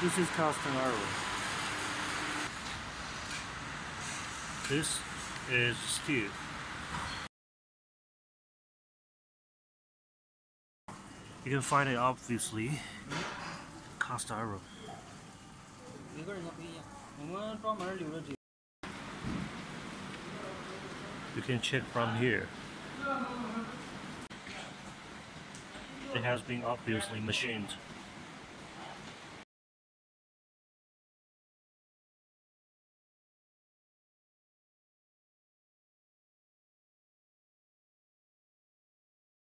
This is cast iron. This is steel. You can find it obviously cast iron. You can check from here. It has been obviously machined.